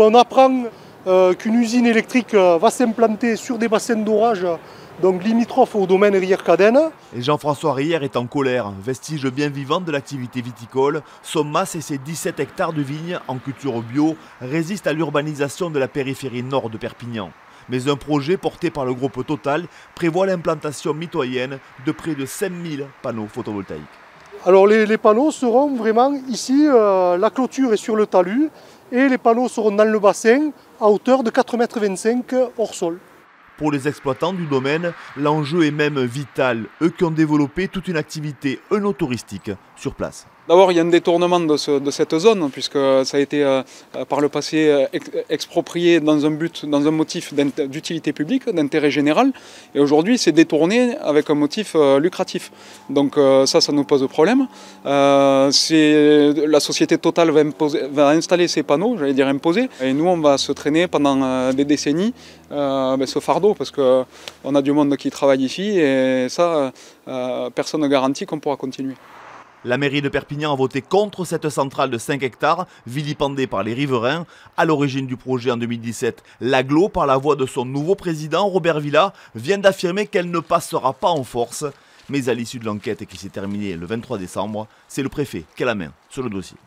On apprend euh, qu'une usine électrique euh, va s'implanter sur des bassins d'orage donc limitrophes au domaine Rière-Cadenne. Et Jean-François Rière est en colère. Vestige bien vivant de l'activité viticole, son masse et ses 17 hectares de vignes en culture bio résistent à l'urbanisation de la périphérie nord de Perpignan. Mais un projet porté par le groupe Total prévoit l'implantation mitoyenne de près de 5000 panneaux photovoltaïques. Alors les, panneaux seront vraiment ici, euh, la clôture est sur le talus et les panneaux seront dans le bassin à hauteur de 4,25 m hors sol. Pour les exploitants du domaine, l'enjeu est même vital, eux qui ont développé toute une activité œnotouristique sur place. D'abord, il y a un détournement de, cette zone, puisque ça a été euh, par le passé euh, exproprié dans un but, dans un motif d'utilité publique, d'intérêt général. Et aujourd'hui, c'est détourné avec un motif euh, lucratif. Donc ça, ça nous pose problème. la société Total va, installer ces panneaux, j'allais dire imposer. Et nous, on va se traîner pendant des décennies ben, ce fardeau, parce qu'on a du monde qui travaille ici, et ça, personne ne garantit qu'on pourra continuer. La mairie de Perpignan a voté contre cette centrale de 5 hectares, vilipendée par les riverains. À l'origine du projet en 2017, l'aglo, par la voix de son nouveau président, Robert Villa, vient d'affirmer qu'elle ne passera pas en force. Mais à l'issue de l'enquête qui s'est terminée le 23 décembre, c'est le préfet qui a la main sur le dossier.